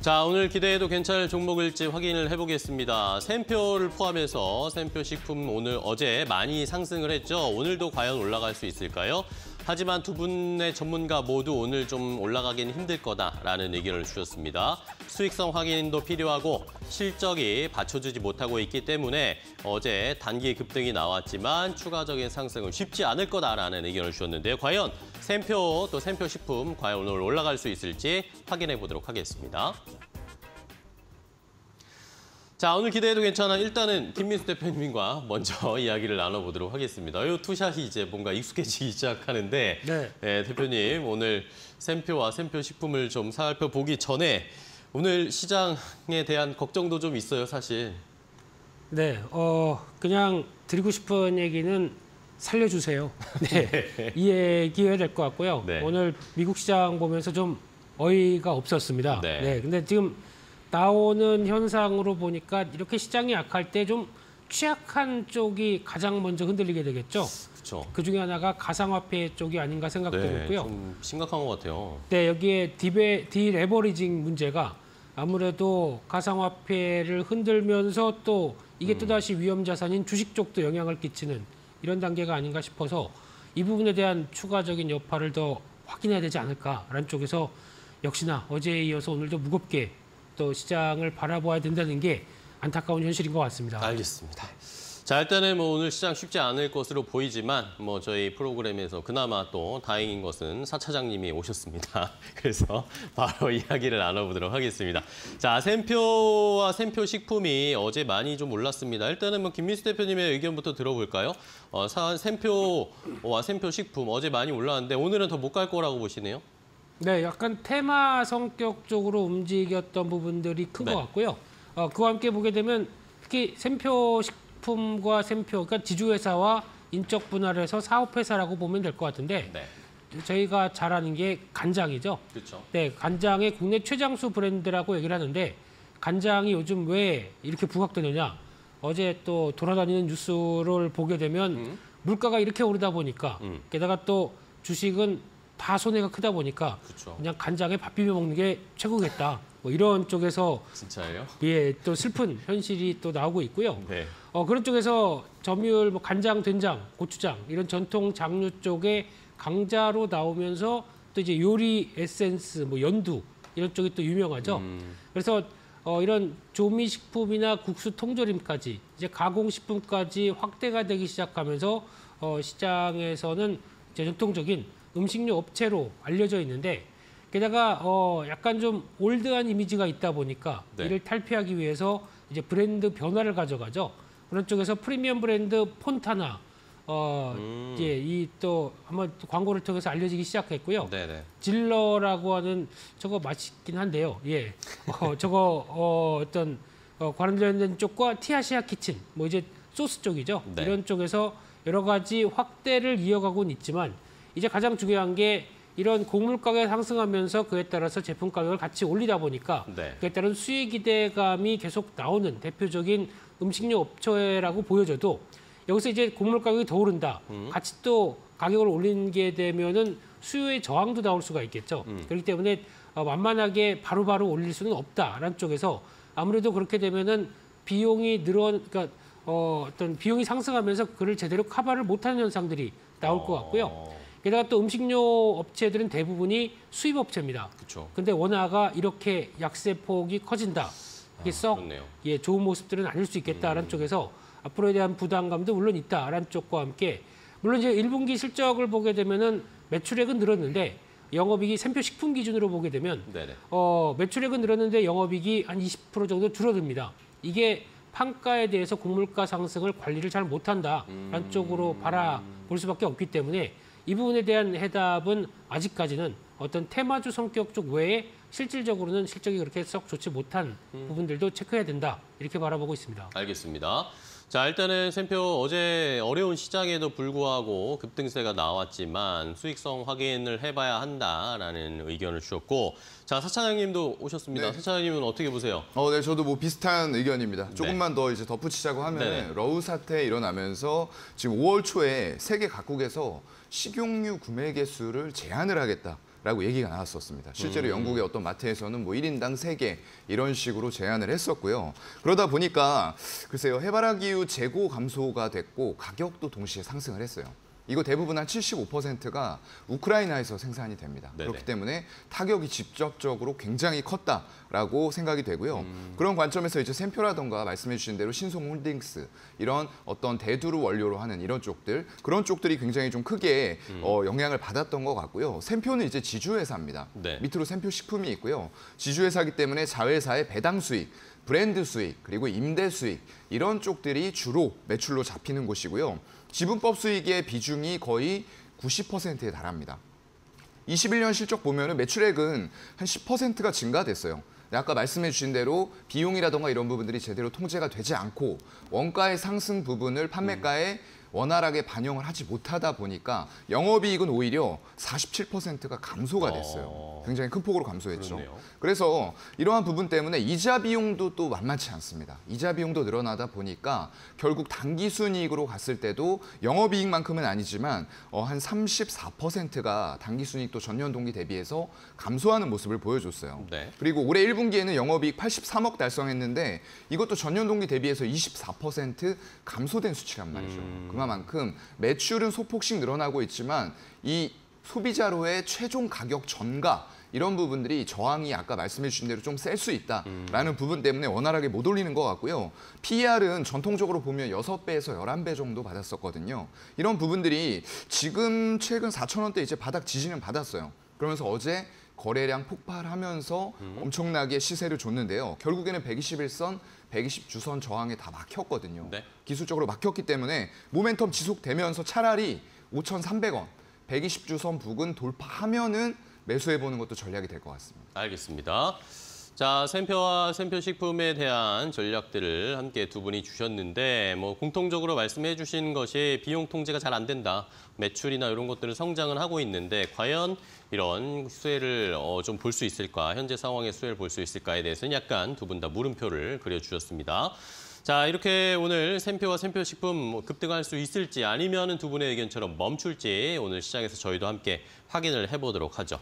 자, 오늘 기대해도 괜찮을 종목일지 확인을 해보겠습니다. 샘표를 포함해서 샘표 식품 오늘 어제 많이 상승을 했죠. 오늘도 과연 올라갈 수 있을까요? 하지만 두 분의 전문가 모두 오늘 좀 올라가긴 힘들 거다라는 의견을 주셨습니다. 수익성 확인도 필요하고 실적이 받쳐주지 못하고 있기 때문에 어제 단기 급등이 나왔지만 추가적인 상승은 쉽지 않을 거다라는 의견을 주셨는데요. 과연 샘표 또 샘표 식품 과연 오늘 올라갈 수 있을지 확인해 보도록 하겠습니다. 자, 오늘 기대해도 괜찮아. 일단은 김민수 대표님과 먼저 이야기를 나눠보도록 하겠습니다. 이 투샷이 이제 뭔가 익숙해지기 시작하는데 네. 네, 대표님 오늘 샘표와 샘표 식품을 좀 살펴보기 전에 오늘 시장에 대한 걱정도 좀 있어요, 사실. 네, 어 그냥 드리고 싶은 얘기는 살려주세요. 네, 이 얘기해야 될 것 같고요. 네. 오늘 미국 시장 보면서 좀 어이가 없었습니다. 네. 네. 근데 지금 나오는 현상으로 보니까 이렇게 시장이 약할 때 좀 취약한 쪽이 가장 먼저 흔들리게 되겠죠. 그렇죠. 그 중에 하나가 가상화폐 쪽이 아닌가 생각도 네, 들고요. 좀 심각한 것 같아요. 네, 여기에 디베, 디레버리징 문제가 아무래도 가상화폐를 흔들면서 또 이게 또다시 위험 자산인 주식 쪽도 영향을 끼치는 이런 단계가 아닌가 싶어서 이 부분에 대한 추가적인 여파를 더 확인해야 되지 않을까라는 쪽에서 역시나 어제에 이어서 오늘도 무겁게 또 시장을 바라봐야 된다는 게 안타까운 현실인 것 같습니다. 알겠습니다. 자, 일단은 뭐 오늘 시장 쉽지 않을 것으로 보이지만 뭐 저희 프로그램에서 그나마 또 다행인 것은 사 차장님이 오셨습니다. 그래서 바로 이야기를 나눠보도록 하겠습니다. 자, 샘표와 샘표 식품이 어제 많이 좀 올랐습니다. 일단은 뭐 김민수 대표님의 의견부터 들어볼까요? 어, 사, 샘표와 샘표 식품 어제 많이 올랐는데 오늘은 더 못 갈 거라고 보시네요. 네, 약간 테마 성격 쪽으로 움직였던 부분들이 큰것 네. 같고요. 어, 그와 함께 보게 되면 특히 샘표 식 품과 샘표, 그러니까 지주회사와 인적 분할을 해서 사업회사라고 보면 될 것 같은데 네, 저희가 잘 아는 게 간장이죠. 그렇죠. 네, 간장의 국내 최장수 브랜드라고 얘기를 하는데 간장이 요즘 왜 이렇게 부각되느냐? 어제 또 돌아다니는 뉴스를 보게 되면 음. 물가가 이렇게 오르다 보니까 음. 게다가 또 주식은 다 손해가 크다 보니까 그렇죠. 그냥 간장에 밥 비벼 먹는 게 최고겠다. 뭐 이런 쪽에서 진짜예요? 예, 또 슬픈 현실이 또 나오고 있고요. 네. 어, 그런 쪽에서 점유율, 뭐 간장, 된장, 고추장 이런 전통 장류 쪽에 강자로 나오면서 또 이제 요리 에센스, 뭐 연두 이런 쪽이 또 유명하죠. 음, 그래서 어, 이런 조미식품이나 국수 통조림까지 이제 가공식품까지 확대가 되기 시작하면서 어, 시장에서는 이제 전통적인 음식료 업체로 알려져 있는데 게다가 어, 약간 좀 올드한 이미지가 있다 보니까 네. 이를 탈피하기 위해서 이제 브랜드 변화를 가져가죠. 그런 쪽에서 프리미엄 브랜드 폰타나 어, 음. 예, 이 또 한번 또 광고를 통해서 알려지기 시작했고요. 네네. 질러라고 하는 저거 맛있긴 한데요. 예, 어, 저거 어, 어떤 어, 관련된 쪽과 티아시아 키친 뭐 이제 소스 쪽이죠. 네. 이런 쪽에서 여러 가지 확대를 이어가고는 있지만 이제 가장 중요한 게 이런 곡물 가격 상승하면서 그에 따라서 제품 가격을 같이 올리다 보니까 네. 그에 따른 수익 기대감이 계속 나오는 대표적인 음식료 업체라고 보여져도 여기서 이제 곡물 가격이 더 오른다. 같이 또 가격을 올리게 되면은 수요의 저항도 나올 수가 있겠죠. 음. 그렇기 때문에 어, 만만하게 바로 바로 올릴 수는 없다라는 쪽에서 아무래도 그렇게 되면은 비용이 늘어 그러니까 어, 어떤 비용이 상승하면서 그를 제대로 커버를 못하는 현상들이 나올 것 같고요. 어, 게다가 또 음식료 업체들은 대부분이 수입 업체입니다. 그렇죠. 근데 원화가 이렇게 약세 폭이 커진다. 이게 썩 그렇네요. 예, 좋은 모습들은 아닐 수 있겠다라는 쪽에서 앞으로에 대한 부담감도 물론 있다라는 쪽과 함께 물론 이제 1분기 실적을 보게 되면은 매출액은 늘었는데 영업이익이 샘표 식품 기준으로 보게 되면 네네. 어, 매출액은 늘었는데 영업이익이 한 20% 정도 줄어듭니다. 이게 판가에 대해서 곡물가 상승을 관리를 잘 못한다라는 쪽으로 바라볼 수밖에 없기 때문에 이 부분에 대한 해답은 아직까지는 어떤 테마주 성격 쪽 외에 실질적으로는 실적이 그렇게 썩 좋지 못한 부분들도 체크해야 된다 이렇게 바라보고 있습니다. 알겠습니다. 자, 일단은 샘표 어제 어려운 시장에도 불구하고 급등세가 나왔지만 수익성 확인을 해봐야 한다라는 의견을 주셨고 자, 사차장님도 오셨습니다. 네. 사차장님은 어떻게 보세요? 어, 네, 저도 뭐 비슷한 의견입니다. 조금만 더 이제 덧붙이자고 하면 네네. 러우 사태 일어나면서 지금 5월 초에 세계 각국에서 식용유 구매 개수를 제한을 하겠다. 라고 얘기가 나왔었습니다. 실제로 영국의 어떤 마트에서는 뭐 1인당 3개 이런 식으로 제한을 했었고요. 그러다 보니까 글쎄요. 해바라기유 재고 감소가 됐고 가격도 동시에 상승을 했어요. 이거 대부분 한 75%가 우크라이나에서 생산이 됩니다. 네네. 그렇기 때문에 타격이 직접적으로 굉장히 컸다라고 생각이 되고요. 그런 관점에서 이제 샘표라던가 말씀해 주신 대로 신송홀딩스 이런 어떤 대두를 원료로 하는 이런 쪽들 그런 쪽들이 굉장히 좀 크게 어, 영향을 받았던 것 같고요. 샘표는 이제 지주회사입니다. 네. 밑으로 샘표 식품이 있고요. 지주회사기 때문에 자회사의 배당 수익, 브랜드 수익, 그리고 임대 수익 이런 쪽들이 주로 매출로 잡히는 곳이고요. 지분법 수익의 비중이 거의 90%에 달합니다. 21년 실적 보면 은 매출액은 한 10%가 증가됐어요. 아까 말씀해 주신 대로 비용이라던가 이런 부분들이 제대로 통제가 되지 않고 원가의 상승 부분을 판매가에 원활하게 반영을 하지 못하다 보니까 영업이익은 오히려 47%가 감소가 됐어요. 어. 굉장히 큰 폭으로 감소했죠. 그렇네요. 그래서 이러한 부분 때문에 이자 비용도 또 만만치 않습니다. 이자 비용도 늘어나다 보니까 결국 단기 순이익으로 갔을 때도 영업이익만큼은 아니지만 어, 한 34%가 단기 순이익도 전년 동기 대비해서 감소하는 모습을 보여줬어요. 네. 그리고 올해 1분기에는 영업이익 83억 달성했는데 이것도 전년 동기 대비해서 24% 감소된 수치란 말이죠. 그만큼 매출은 소폭씩 늘어나고 있지만 이 소비자로의 최종 가격 전가 이런 부분들이 저항이 아까 말씀해 주신 대로 좀 셀 수 있다라는 부분 때문에 원활하게 못 올리는 것 같고요. PER은 전통적으로 보면 6배에서 11배 정도 받았었거든요. 이런 부분들이 지금 최근 4천 원대 이제 바닥 지지는 받았어요. 그러면서 어제 거래량 폭발하면서 엄청나게 시세를 줬는데요. 결국에는 121선, 120주선 저항에 다 막혔거든요. 네. 기술적으로 막혔기 때문에 모멘텀 지속되면서 차라리 5,300원, 120주선 부근 돌파하면은 매수해 보는 것도 전략이 될 것 같습니다. 알겠습니다. 자, 샘표와 샘표식품에 대한 전략들을 함께 두 분이 주셨는데 뭐 공통적으로 말씀해 주신 것이 비용 통제가 잘 안 된다. 매출이나 이런 것들은 성장을 하고 있는데 과연 이런 수혜를 어, 좀 볼 수 있을까? 현재 상황의 수혜를 볼 수 있을까에 대해서는 약간 두 분 다 물음표를 그려주셨습니다. 자, 이렇게 오늘 샘표와 샘표식품 뭐 급등할 수 있을지 아니면은 두 분의 의견처럼 멈출지 오늘 시장에서 저희도 함께 확인을 해보도록 하죠.